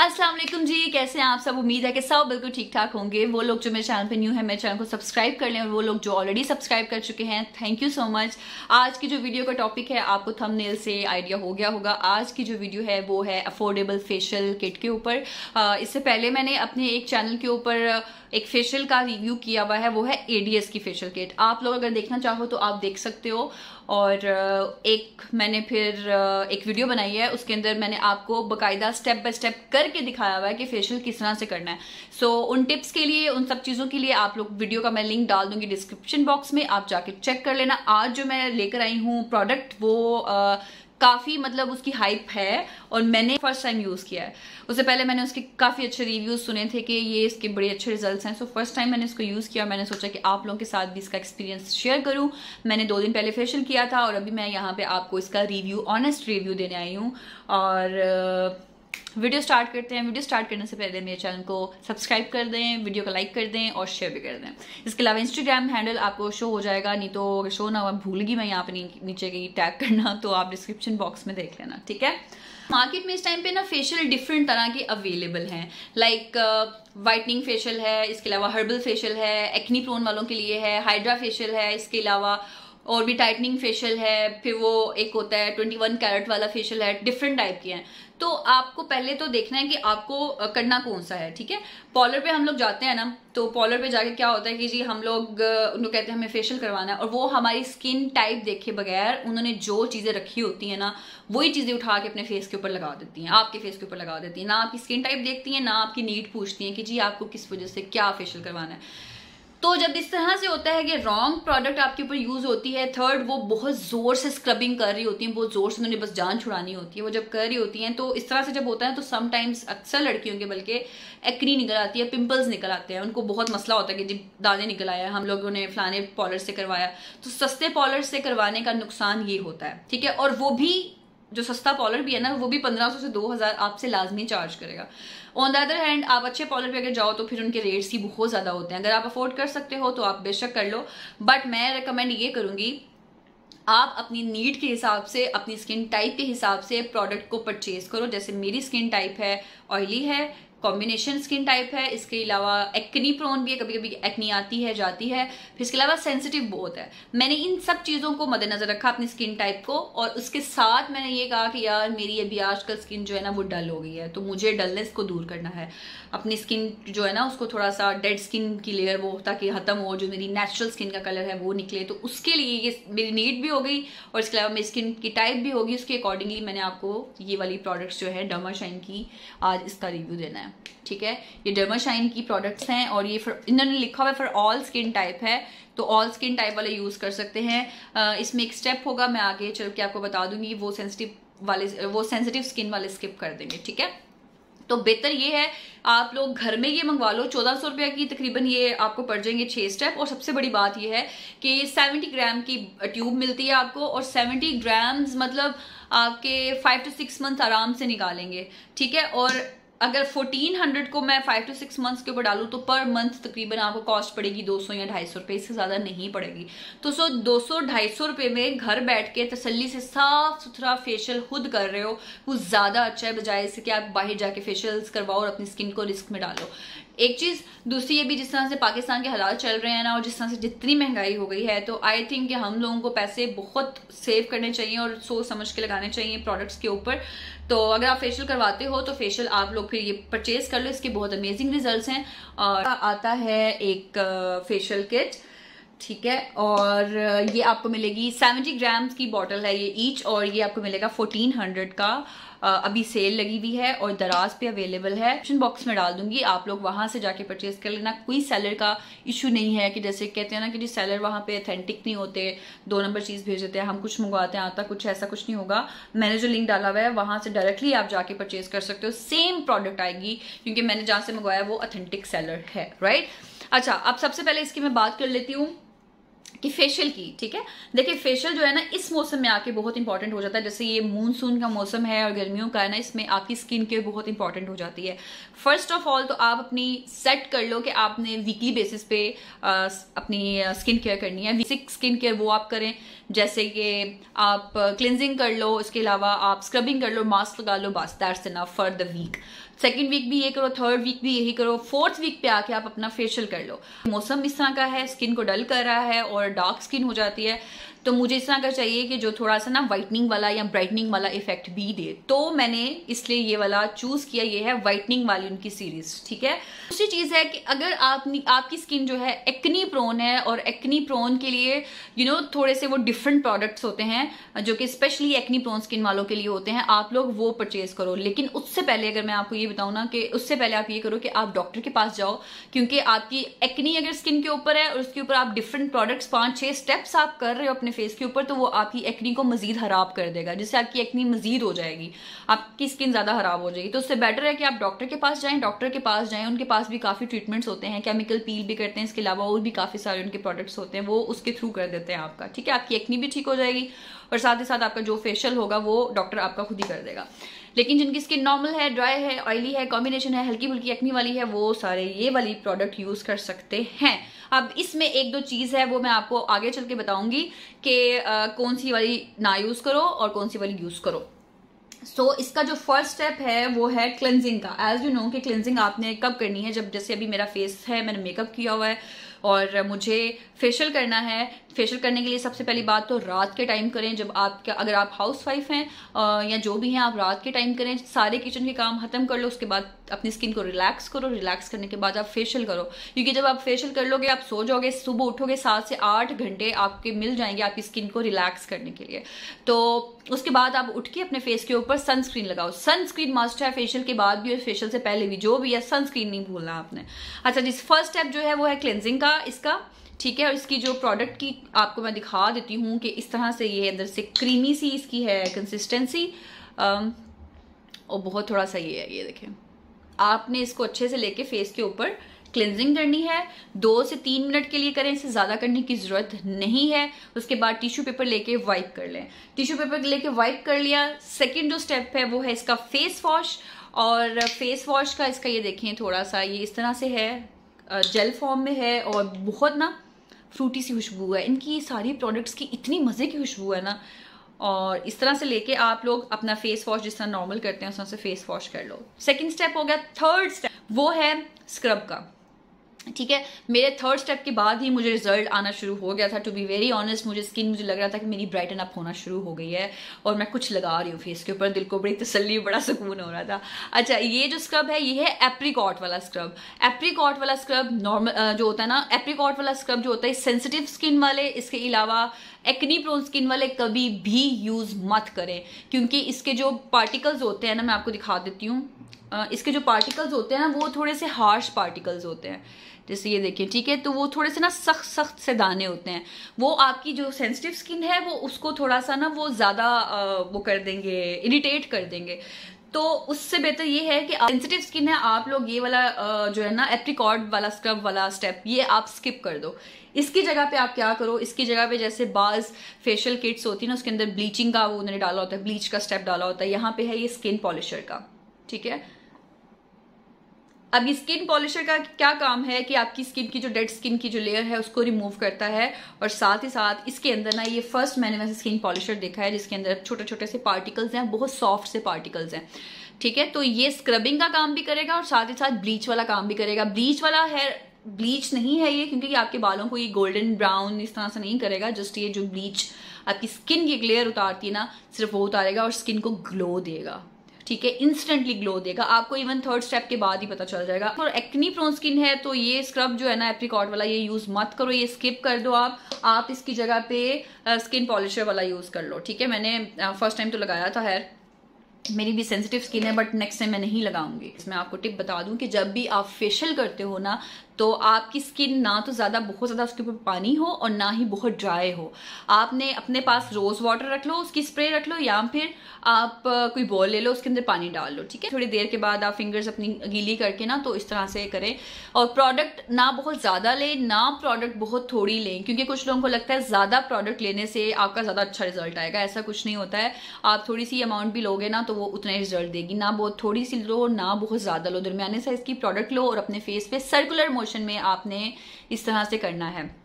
अस्सलाम वालेकुम जी, कैसे हैं आप सब? उम्मीद है कि सब बिल्कुल ठीक ठाक होंगे। वो लोग जो मेरे चैनल पे न्यू है, मेरे चैनल को सब्सक्राइब कर लें और वो लोग जो ऑलरेडी सब्सक्राइब कर चुके हैं थैंक यू सो मच आज की जो वीडियो का टॉपिक है, आपको थंबनेल से आइडिया हो गया होगा। आज की जो वीडियो है, वो है अफोर्डेबल फेशियल किट के ऊपर। इससे पहले मैंने अपने एक चैनल के ऊपर एक फेशियल का रिव्यू किया हुआ है वो है एडीएस की फेशियल किट आप लोग अगर देखना चाहो तो आप देख सकते हो। और एक मैंने फिर एक वीडियो बनाई है उसके अंदर मैंने आपको बकायदा स्टेप बाय स्टेप करके दिखाया हुआ है कि फेशियल किस तरह से करना है। सो so, उन टिप्स के लिए उन सब चीज़ों के लिए आप लोग वीडियो का मैं लिंक डाल दूँगी डिस्क्रिप्शन बॉक्स में आप जाके चेक कर लेना। आज जो मैं लेकर आई हूँ प्रोडक्ट वो आ, काफ़ी मतलब उसकी हाइप है और मैंने फ़र्स्ट टाइम यूज़ किया है। उससे पहले मैंने उसके काफ़ी अच्छे रिव्यूज़ सुने थे कि ये इसके बड़े अच्छे रिजल्ट्स हैं। सो फ़र्स्ट टाइम मैंने इसको यूज़ किया और मैंने सोचा कि आप लोगों के साथ भी इसका एक्सपीरियंस शेयर करूँ। मैंने दो दिन पहले फेशियल किया था और अभी मैं यहाँ पर आपको इसका रिव्यू ऑनेस्ट रिव्यू देने आई हूँ। और वीडियो स्टार्ट करते हैं। वीडियो स्टार्ट करने से पहले मेरे चैनल को सब्सक्राइब कर दें, वीडियो को लाइक कर दें और शेयर भी कर दें। इसके अलावा इंस्टाग्राम हैंडल आपको शो हो जाएगा, नहीं तो शो ना हुआ भूल गई मैं यहाँ पे नीचे गई टैग करना तो आप डिस्क्रिप्शन बॉक्स में देख लेना, ठीक है? मार्केट में इस टाइम पे ना फेशियल डिफरेंट तरह के अवेलेबल हैं। लाइक वाइटनिंग फेशियल है, इसके अलावा हर्बल फेशियल है एक्नी प्रोन वालों के लिए है हाइड्रा फेशियल है, इसके अलावा और भी टाइटनिंग फेशियल है, फिर वो एक होता है ट्वेंटी वन कैरेट वाला फेशियल है डिफरेंट टाइप के हैं। तो आपको पहले तो देखना है कि आपको करना कौन सा है, ठीक है? पॉलर पे हम लोग जाते हैं ना तो पॉलर पे जाके क्या होता है कि जी हम लोग उनको कहते हैं हमें फेशियल करवाना है, और वो हमारी स्किन टाइप देखे बगैर उन्होंने जो चीज़ें रखी होती है ना, वही चीज़ें उठा के अपने फेस के ऊपर लगा देती हैं, आपके फेस के ऊपर लगा देती हैं। ना आपकी स्किन टाइप देखती हैं, ना आपकी नीड पूछती हैं कि जी आपको किस वजह से क्या फेशियल करवाना है। तो जब इस तरह से होता है कि रॉन्ग प्रोडक्ट आपके ऊपर यूज़ होती है थर्ड वो बहुत ज़ोर से स्क्रबिंग कर रही होती है, बहुत ज़ोर से उन्होंने बस जान छुड़ानी होती है, वो जब कर रही होती हैं तो इस तरह से जब होता है तो समटाइम्स अक्सर लड़कियों के बल्कि एक्नी निकल आती है पिंपल्स निकल आते हैं, उनको बहुत मसला होता है कि जब दाने निकल आया हम लोगों ने फलाने पॉलर से करवाया। तो सस्ते पॉलर से करवाने का नुकसान ये होता है, ठीक है? और वो भी, जो सस्ता पॉलर भी है ना, वो भी पंद्रह सौ से दो हज़ार आपसे लाजमी चार्ज करेगा। ऑन द अदर हैंड आप अच्छे पॉलर पे अगर जाओ तो फिर उनके रेट्स ही बहुत ज़्यादा होते हैं। अगर आप अफोर्ड कर सकते हो तो आप बेशक कर लो। बट मैं रिकमेंड ये करूँगी, आप अपनी नीड के हिसाब से, अपनी स्किन टाइप के हिसाब से प्रोडक्ट को परचेज करो। जैसे मेरी स्किन टाइप है ऑयली है कॉम्बिनेशन स्किन टाइप है, इसके अलावा एक्नी प्रोन भी है कभी कभी एक्नी आती है, जाती है, फिर इसके अलावा सेंसिटिव बहुत है। मैंने इन सब चीज़ों को मद्देनजर रखा अपनी स्किन टाइप को, और उसके साथ मैंने ये कहा कि यार, मेरी अभी आजकल स्किन जो है ना, वो डल हो गई है तो मुझे डलनेस को दूर करना है। अपनी स्किन जो है ना, उसको थोड़ा सा डेड स्किन की लेयर वो, ताकि खत्म हो, जो मेरी नेचुरल स्किन का कलर है, वो निकले। तो उसके लिए ये मेरी नीड भी हो गई, और इसके अलावा मेरी स्किन की टाइप भी होगी, उसके अकॉर्डिंगली मैंने आपको ये वाली प्रोडक्ट्स जो है डमा शाइन की आज इसका रिव्यू देना है। ठीक है? ये डर्माशाइन की प्रोडक्ट्स हैं और ये फिर इन्होंने लिखा हुआ है, फॉर ऑल स्किन टाइप है तो ऑल स्किन टाइप वाले यूज़ कर सकते हैं। इसमें एक स्टेप होगा, मैं आगे चल के आपको बता दूँगी, वो सेंसिटिव वाले, वो सेंसिटिव स्किन वाले स्किप कर देंगे, ठीक है? तो बेहतर ये है, आप लोग घर में ये मंगवा लो, चौदह सौ रुपया की तकरीबन ये आपको पड़ जाएँगे छह स्टेप और सबसे बड़ी बात ये है कि सेवेंटी ग्राम की ट्यूब मिलती है आपको और सेवेंटी ग्राम्स मतलब आपके फाइव टू सिक्स मंथ आराम से निकालेंगे, ठीक है? और अगर 1400 को मैं फाइव टू सिक्स मंथ्स के ऊपर डालू तो पर मंथ तकरीबन आपको कॉस्ट पड़ेगी 200 या ढाई सौ रुपये इससे ज़्यादा नहीं पड़ेगी। तो सो 200 ढाई सौ रुपये में घर बैठ के तसल्ली से साफ़ सुथरा फेशियल खुद कर रहे हो, वो ज़्यादा अच्छा है, बजाय इससे कि आप बाहर जाके फेशियल्स करवाओ और अपनी स्किन को रिस्क में डालो। एक चीज़, दूसरी ये भी जिस तरह से पाकिस्तान के हालात चल रहे हैं ना, और जिस तरह से जितनी महँगाई हो गई है तो आई थिंक कि हम लोगों को पैसे बहुत सेव करने चाहिए और सोच समझ के लगाने चाहिए प्रोडक्ट्स के ऊपर। तो अगर आप फेशियल करवाते हो तो फेशियल आप लोग फिर ये परचेज कर लो, इसके बहुत अमेजिंग रिज़ल्ट हैं। और आता है एक फेशियल किट ठीक है? और ये आपको मिलेगी 70 ग्राम्स की बॉटल है ये ईच और ये आपको मिलेगा 1400 का अभी सेल लगी हुई है और दराज पे अवेलेबल है। ऑप्शन बॉक्स में डाल दूँगी, आप लोग वहाँ से जाके परचेज कर लेना। कोई सेलर का इशू नहीं है कि जैसे कहते हैं ना कि जी सेलर वहाँ पे अथेंटिक नहीं होते, दो नंबर चीज़ भेज देते हैं, हम कुछ मंगवाते हैं, आता कुछ, ऐसा कुछ नहीं होगा। मैंने जो लिंक डाला हुआ है, वहाँ से डायरेक्टली आप जाके परचेज कर सकते हो। सेम प्रोडक्ट आएगी, क्योंकि मैंने जहाँ से मंगवाया वो अथेंटिक सेलर है राइट अच्छा अब सबसे पहले इसकी मैं बात कर लेती हूँ। कि फेशियल की ठीक है? देखिए फेशियल जो है ना इस मौसम में आके बहुत इंपॉर्टेंट हो जाता है। जैसे ये मूनसून का मौसम है और गर्मियों का है ना इसमें आपकी स्किन केयर बहुत इंपॉर्टेंट हो जाती है। फ़र्स्ट ऑफ़ ऑल तो आप अपनी सेट कर लो कि आपने वीकली बेसिस पे आ, अपनी स्किन केयर करनी है। बेसिक स्किन केयर वो आप करें। जैसे कि आप क्लिनजिंग कर लो इसके अलावा आप स्क्रबिंग कर लो मास्क लगा लो बस that's enough for the week second week भी ये करो थर्ड वीक भी यही करो फोर्थ वीक पे आके आप अपना फेशियल कर लो। मौसम इस तरह का है स्किन को डल कर रहा है और डार्क स्किन हो जाती है तो मुझे इस तरह का चाहिए कि जो थोड़ा सा ना वाइटनिंग वाला या ब्राइटनिंग वाला इफ़ेक्ट भी दे। तो मैंने इसलिए ये वाला चूज़ किया ये है वाइटनिंग वाली उनकी सीरीज़ ठीक है? दूसरी चीज़ है कि अगर आप आपकी स्किन जो है एक्नी प्रोन है और एक्नी प्रोन के लिए यू you नो know, थोड़े से वो डिफरेंट प्रोडक्ट्स होते हैं जो कि स्पेशली एक्नी प्रोन स्किन वालों के लिए होते हैं आप लोग वो परचेज करो। लेकिन उससे पहले अगर मैं आपको ये बताऊँ ना कि उससे पहले आप ये करो कि आप डॉक्टर के पास जाओ, क्योंकि आपकी एक्नी अगर स्किन के ऊपर है और उसके ऊपर आप डिफरेंट प्रोडक्ट्स पाँच, छह स्टेप्स आप कर रहे हो अपने अपने फेस के ऊपर तो वो आपकी एक्नी को मजीद खराब कर देगा, जिससे आपकी एक्नी मजीद हो जाएगी, आपकी स्किन ज़्यादा खराब हो जाएगी। तो उससे बेटर है कि आप डॉक्टर के पास जाएँ, डॉक्टर के पास जाएँ, उनके पास भी काफ़ी ट्रीटमेंट्स होते हैं केमिकल पील भी करते हैं, इसके अलावा और भी काफ़ी सारे उनके प्रोडक्ट्स होते हैं, वो उसके थ्रू कर देते हैं आपका, ठीक है? आपकी एक्नी भी ठीक हो जाएगी और साथ ही साथ आपका जो फेशियल होगा, वो डॉक्टर आपका खुद ही कर देगा। लेकिन जिनकी स्किन नॉर्मल है ड्राई है ऑयली है कॉम्बिनेशन है हल्की फुल्की एक्नी वाली है वो सारे ये वाली प्रोडक्ट यूज़ कर सकते हैं। अब इसमें एक दो चीज़ है वो मैं आपको आगे चल के बताऊँगी कि कौन सी वाली ना यूज़ करो और कौन सी वाली यूज़ करो। सो so, इसका जो फ़र्स्ट स्टेप है वो है क्लेंजिंग का। एज यू नो कि क्लेंजिंग आपने कब करनी है? जब जैसे अभी मेरा फेस है मैंने मेकअप किया हुआ है और मुझे फेशियल करना है। फेशियल करने के लिए सबसे पहली बात तो रात के टाइम करें जब आप अगर आप हाउस वाइफ हैं या जो भी हैं, आप रात के टाइम करें, सारे किचन के काम खत्म कर लो, उसके बाद अपनी स्किन को रिलैक्स करो रिलैक्स करने के बाद आप फेशियल करो। क्योंकि जब आप फेशियल कर लोगे, आप सो जाओगे, सुबह उठोगे, सात से आठ घंटे आपके मिल जाएँगे आपकी स्किन को रिलैक्स करने के लिए। तो उसके बाद आप उठ के अपने फेस के ऊपर सनस्क्रीन लगाओ। सनस्क्रीन मस्ट है फेशियल के बाद भी और फेशियल से पहले भी, जो भी है सनस्क्रीन नहीं भूलना आपने। अच्छा जिस फ़र्स्ट स्टेप जो है वो है क्लेंजिंग का। इसका, ठीक है और इसकी जो प्रोडक्ट की आपको मैं दिखा देती हूँ कि इस तरह से ये अंदर से क्रीमी सी इसकी है कंसिस्टेंसी और बहुत थोड़ा सा ये है, ये देखें। आपने इसको अच्छे से लेके फेस के ऊपर क्लिनजिंग करनी है। दो से तीन मिनट के लिए करें, इससे ज़्यादा करने की ज़रूरत नहीं है। उसके बाद टिश्यू पेपर लेके वाइप कर लें। टिश्यू पेपर लेके वाइप कर लिया। सेकेंड जो स्टेप है, वो है इसका फेस वॉश और फेस वॉश का इसका ये देखें, थोड़ा सा ये इस तरह से है। जेल फॉर्म में है और बहुत ना फ्रूटी सी खुशबू है। इनकी सारी प्रोडक्ट्स की इतनी मज़े की खुशबू है ना। और इस तरह से लेके आप लोग अपना फेस वॉश जिस तरह नॉर्मल करते हैं, उस तरह से फेस वॉश कर लो। सेकेंड स्टेप हो गया थर्ड स्टेप वो है स्क्रब का। ठीक है? मेरे थर्ड स्टेप के बाद ही मुझे रिज़ल्ट आना शुरू हो गया था। टू बी वेरी ऑनेस्ट मुझे स्किन मुझे लग रहा था कि मेरी ब्राइटन अप होना शुरू हो गई है और मैं कुछ लगा रही हूँ फेस के ऊपर। दिल को बड़ी तसल्ली, बड़ा सुकून हो रहा था। अच्छा ये जो स्क्रब है, ये है एप्रीकॉट वाला स्क्रब एप्रीकॉट वाला स्क्रब नॉर्मल जो होता है ना एप्रीकॉट वाला स्क्रब जो होता है सेंसिटिव स्किन वाले, इसके अलावा एक्नी प्रोन स्किन वाले कभी भी यूज़ मत करें। क्योंकि इसके जो पार्टिकल्स होते हैं ना, मैं आपको दिखा देती हूँ। इसके जो पार्टिकल्स होते हैं ना, वो थोड़े से हार्श पार्टिकल्स होते हैं। जैसे ये देखिए, ठीक है? तो वो थोड़े से ना सख्त सख्त से दाने होते हैं। वो आपकी जो सेंसिटिव स्किन है, वो उसको थोड़ा सा ना, वो ज़्यादा वो कर देंगे इरिटेट कर देंगे। तो उससे बेहतर ये है कि सेंसिटिव स्किन है, आप लोग ये वाला जो है ना एप्रिकॉर्ड वाला स्क्रब वाला स्टेप ये आप स्किप कर दो। इसकी जगह पे आप क्या करो, इसकी जगह पे जैसे बाज फेशियल किट्स होती है ना, उसके अंदर ब्लीचिंग का वो उन्होंने डाला होता है ब्लीच का स्टेप डाला होता है, यहाँ पे है ये स्किन पॉलिशर का, ठीक है? अब ये स्किन पॉलिशर का क्या काम है कि आपकी स्किन की जो डेड स्किन की जो लेयर है, उसको रिमूव करता है और साथ ही साथ इसके अंदर ना ये फ़र्स्ट मैंने वैसे स्किन पॉलिशर देखा है, जिसके अंदर छोटे छोटे से पार्टिकल्स हैं, बहुत सॉफ्ट से पार्टिकल्स हैं। ठीक है? तो ये स्क्रबिंग का काम भी करेगा और साथ ही साथ ब्लीच वाला काम भी करेगा। ब्लीच वाला है ब्लीच नहीं है ये, क्योंकि ये आपके बालों को ये गोल्डन ब्राउन इस तरह से नहीं करेगा। जस्ट ये जो ब्लीच आपकी स्किन की एक लेयर उतारती है ना, सिर्फ़ वो उतारेगा और स्किन को ग्लो देगा। ठीक है इंस्टेंटली ग्लो देगा। आपको इवन थर्ड स्टेप के बाद ही पता चल जाएगा। और एक्नी प्रोन स्किन है तो ये स्क्रब जो है ना एप्रिकॉट वाला, ये यूज़ मत करो, ये स्किप कर दो आप। आप इसकी जगह पे स्किन पॉलिशर वाला यूज़ कर लो, ठीक है? मैंने फ़र्स्ट टाइम तो लगाया था हेयर मेरी भी सेंसिटिव स्किन है बट नेक्स्ट टाइम मैं नहीं लगाऊँगी। इसमें आपको टिप बता दूँ कि जब भी आप फेशियल करते हो ना तो आपकी स्किन ना तो ज़्यादा, बहुत ज़्यादा उसके ऊपर पानी हो और ना ही बहुत ड्राई हो। आपने अपने पास रोज़ वाटर रख लो, उसकी स्प्रे रख लो या फिर आप कोई बॉल ले लो, उसके अंदर पानी डाल लो, ठीक है? थोड़ी देर के बाद आप फिंगर्स अपनी गीली करके ना तो इस तरह से करें। और प्रोडक्ट ना बहुत ज़्यादा लें, ना प्रोडक्ट बहुत थोड़ी लें, क्योंकि कुछ लोगों को लगता है ज़्यादा प्रोडक्ट लेने से आपका ज़्यादा अच्छा रिज़ल्ट आएगा। ऐसा कुछ नहीं होता है। आप थोड़ी सी अमाउंट भी लोगे ना तो वो उतना रिज़ल्ट देगी। ना बहुत थोड़ी सी लो, ना बहुत ज़्यादा लो। दरमियाने साइज़ की प्रोडक्ट लो और अपने फेस पे सर्कुलर मोशन में आपने इस तरह से करना है।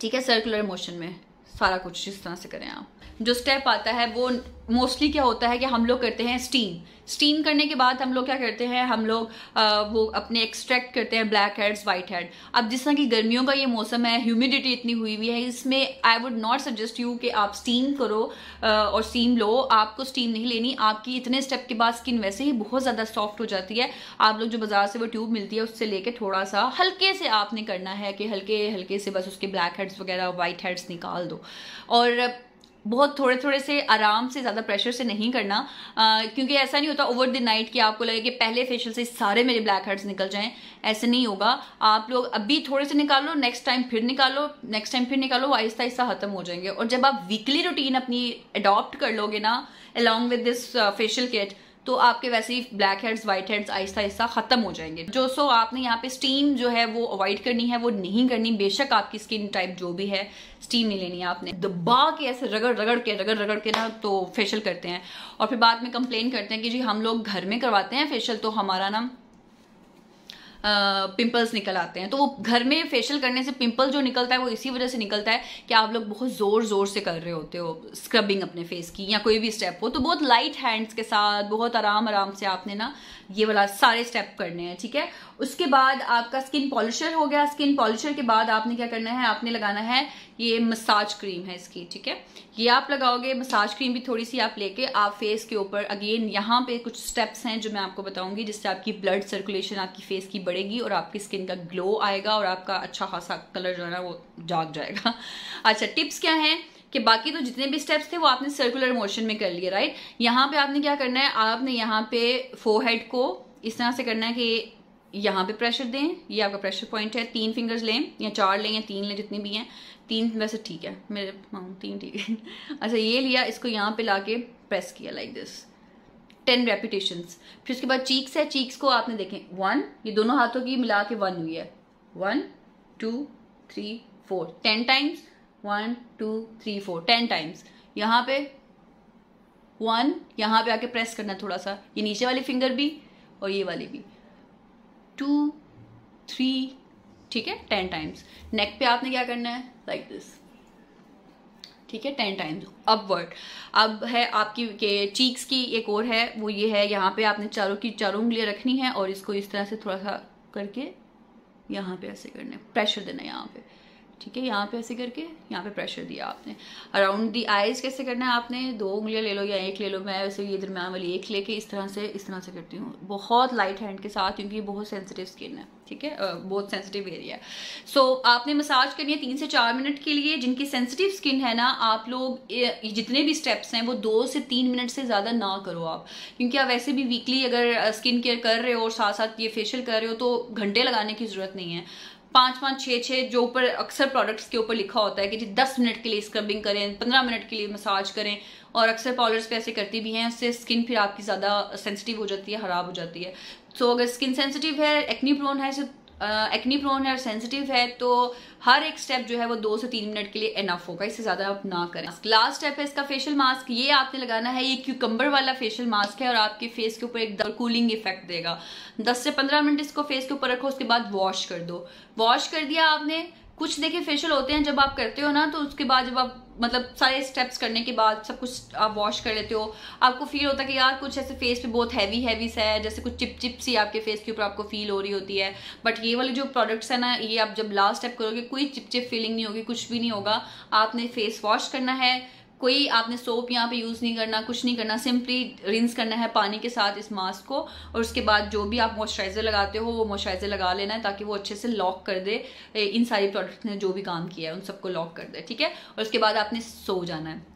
ठीक है सर्कुलर मोशन में सारा कुछ इस तरह से करें आप। जो स्टेप आता है, वो मोस्टली क्या होता है कि हम लोग करते हैं स्टीम स्टीम करने के बाद हम लोग क्या करते हैं, हम लोग वो अपने एक्सट्रैक्ट करते हैं ब्लैक हेड्स वाइट हेड अब जिस तरह की गर्मियों का ये मौसम है ह्यूमिडिटी इतनी हुई हुई है, इसमें I would not suggest you कि आप स्टीम करो और स्टीम लो. आपको स्टीम नहीं लेनी. आपकी इतने स्टेप के बाद स्किन वैसे ही बहुत ज़्यादा सॉफ्ट हो जाती है. आप लोग जो बाज़ार से वो ट्यूब मिलती है, उससे लेके थोड़ा सा हल्के से आपने करना है कि हल्के हल्के से बस उसके ब्लैक हेड्स वगैरह वाइट हेड्स निकाल दो. और बहुत थोड़े थोड़े से आराम से ज़्यादा प्रेशर से नहीं करना। आ, क्योंकि ऐसा नहीं होता ओवर द नाइट कि आपको लगे कि पहले फेशियल से सारे मेरे ब्लैक हेड्स निकल जाएँ। ऐसे नहीं होगा। आप लोग अभी थोड़े से निकालो नेक्स्ट टाइम फिर निकालो नेक्स्ट टाइम फिर निकालो आहिस्ता आहिस्ता खत्म हो जाएँगे। और जब आप वीकली रूटीन अपनी अडॉप्ट कर लोगे ना along with this facial kit तो आपके वैसे ही ब्लैक हेड्स व्हाइट हेड्स आहिस्ता आहिस्ता खत्म हो जाएँगे। जो सो आपने यहाँ पे स्टीम जो है वो अवॉइड करनी है, वो नहीं करनी। बेशक आपकी स्किन टाइप जो भी है स्टीम नहीं लेनी है आपने। दबा के ऐसे रगड़ रगड़ के, रगड़ रगड़ के ना तो फेशियल करते हैं। और फिर बाद में कंप्लेन करते हैं कि जी हम लोग घर में करवाते हैं फेशियल तो हमारा ना पिंपल्स निकल आते हैं। तो वो घर में फेशियल करने से पिंपल जो निकलता है, वो इसी वजह से निकलता है कि आप लोग बहुत ज़ोर ज़ोर से कर रहे होते हो स्क्रबिंग अपने फेस की, या कोई भी स्टेप हो। तो बहुत लाइट हैंड्स के साथ, बहुत आराम आराम से आपने ना ये वाला सारे स्टेप करने हैं, ठीक है? उसके बाद आपका स्किन पॉलिशर हो गया। स्किन पॉलिशर के बाद आपने क्या करना है? आपने लगाना है ये मसाज क्रीम है इसकी, ठीक है? ये आप लगाओगे मसाज क्रीम भी थोड़ी सी आप लेके आप फेस के ऊपर अगेन यहाँ पे कुछ स्टेप्स हैं जो मैं आपको बताऊँगी, जिससे आपकी ब्लड सर्कुलेशन आपकी फेस की बढ़ेगी और आपकी स्किन का ग्लो आएगा और आपका अच्छा खासा कलर जो है ना वो जाग जाएगा। अच्छा टिप्स क्या है कि बाकी तो जितने भी स्टेप्स थे वो आपने सर्कुलर मोशन में कर लिए राइट यहाँ पे आपने क्या करना है? आपने यहाँ पे फोरहेड को इस तरह से करना है कि यहाँ पे प्रेशर दें, ये आपका प्रेशर पॉइंट है। तीन फिंगर्स लें या चार लें या तीन लें, जितने भी हैं। तीन वैसे ठीक है, मेरे हाँ तीन ठीक है। अच्छा ये लिया, इसको यहाँ पे लाके प्रेस किया लाइक दिस टेन रेपिटेशन फिर उसके बाद चीक्स है चीक्स को आपने देखें वन ये दोनों हाथों की मिला के वन हुई है। One two three four ten times one two three four ten times यहाँ पे वन यहाँ पे आके प्रेस करना थोड़ा सा। ये नीचे वाली फिंगर भी और ये वाली भी। टू थ्री ठीक है? टेन टाइम्स नेक पे आपने क्या करना है? लाइक दिस ठीक है टेन टाइम्स अपवर्ड अब है आपकी के चीक्स की एक और है, वो ये है, यहाँ पे आपने चारों की चारों उंगलियाँ रखनी है और इसको इस तरह से थोड़ा सा करके यहाँ पे ऐसे करना है प्रेशर देना है यहाँ पे। ठीक है, यहाँ पे ऐसे करके, यहाँ पे प्रेशर दिया आपने। अराउंड दी आईज कैसे करना है आपने? दो उंगलियाँ ले लो या एक ले लो, मैं वैसे ये दरम्यान वाली एक लेके इस तरह से, इस तरह से करती हूँ। बहुत लाइट हैंड के साथ, क्योंकि बहुत सेंसिटिव स्किन है, ठीक है? बहुत सेंसिटिव एरिया है। सो आपने मसाज करनी है तीन से चार मिनट के लिए। जिनकी सेंसिटिव स्किन है ना, आप लोग जितने भी स्टेप्स हैं, वो दो से तीन मिनट से ज़्यादा ना करो आप। क्योंकि आप वैसे भी वीकली अगर स्किन केयर कर रहे हो और साथ साथ ये फेशियल कर रहे हो तो घंटे लगाने की ज़रूरत नहीं है। पाँच पाँच छः छः जो ऊपर अक्सर प्रोडक्ट्स के ऊपर लिखा होता है कि जी दस मिनट के लिए स्क्रबिंग करें पंद्रह मिनट के लिए मसाज करें और अक्सर पॉलर्स पे ऐसे करती भी हैं उससे स्किन फिर आपकी ज़्यादा सेंसिटिव हो जाती है ख़राब हो जाती है। सो so, अगर स्किन सेंसिटिव है एक्नी प्रोन है एक्नी प्रोन है सेंसिटिव है तो हर एक स्टेप जो है वो दो से तीन मिनट के लिए एनफ होगा। इससे ज़्यादा आप ना करें। लास्ट स्टेप है इसका फेशियल मास्क ये आपने लगाना है, ये क्यूकम्बर वाला फेशियल मास्क है और आपके फेस के ऊपर एक कूलिंग इफ़ेक्ट देगा। 10 से 15 मिनट इसको फेस के ऊपर रखो, उसके बाद वॉश कर दो। वॉश कर दिया आपने कुछ देखिए फेशियल होते हैं जब आप करते हो ना तो उसके बाद जब आप मतलब सारे स्टेप्स करने के बाद सब कुछ आप वॉश कर लेते हो, आपको फील होता है कि यार कुछ ऐसे फेस पे बहुत हैवी हैवी सा है, जैसे कुछ चिप चिप सी आपके फेस के ऊपर आपको फील हो रही होती है। बट ये वाले जो प्रोडक्ट्स है ना, ये आप जब लास्ट स्टेप करोगे, कोई चिपचिप चिप फीलिंग नहीं होगी, कुछ भी नहीं होगा। आपने फेस वॉश करना है कोई आपने सोप यहाँ पे यूज़ नहीं करना, कुछ नहीं करना सिंपली रिंस करना है पानी के साथ इस मास्क को और उसके बाद जो भी आप मॉइस्चराइजर लगाते हो, वो मॉइस्चराइजर लगा लेना है ताकि वो अच्छे से लॉक कर दे इन सारी प्रोडक्ट्स ने जो भी काम किया है उन सबको लॉक कर दे, ठीक है? और उसके बाद आपने सो जाना है।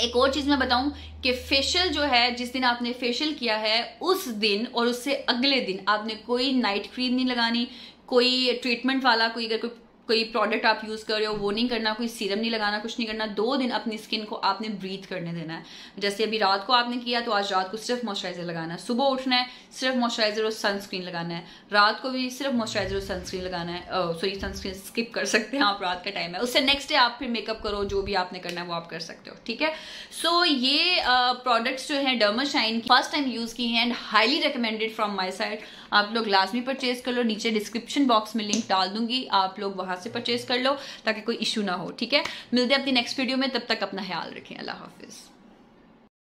एक और चीज़ मैं बताऊँ कि फेशियल जो है, जिस दिन आपने फेशियल किया है, उस दिन और उससे अगले दिन आपने कोई नाइट क्रीम नहीं लगानी, कोई ट्रीटमेंट वाला, कोई अगर कोई कोई प्रोडक्ट आप यूज़ कर रहे हो, वो नहीं करना, कोई सीरम नहीं लगाना, कुछ नहीं करना, दो दिन अपनी स्किन को आपने ब्रीथ करने देना है। जैसे अभी रात को आपने किया तो आज रात को सिर्फ़ मॉइस्चराइजर लगाना है। सुबह उठना है, सिर्फ़ मॉइस्चराइजर और सनस्क्रीन लगाना है। रात को भी सिर्फ़ मॉइस्चराइजर और सनस्क्रीन लगाना है। सॉरी सनस्क्रीन स्किप कर सकते हैं आप, रात का टाइम है। उससे नेक्स्ट डे आप फिर मेकअप करो, जो भी आपने करना है, वो आप कर सकते हो, ठीक है? सो ये प्रोडक्ट्स जो है डर्माशाइन फ़र्स्ट टाइम यूज़ की हैं and highly recommended from my side आप लोग लाजमी परचेज कर लो, नीचे डिस्क्रिप्शन बॉक्स में लिंक डाल दूँगी, आप लोग वहाँ से परचेज कर लो, ताकि कोई इशू ना हो, ठीक है? मिलते हैं अपनी नेक्स्ट वीडियो में, तब तक अपना ख्याल रखें, अल्लाह हाफिज़।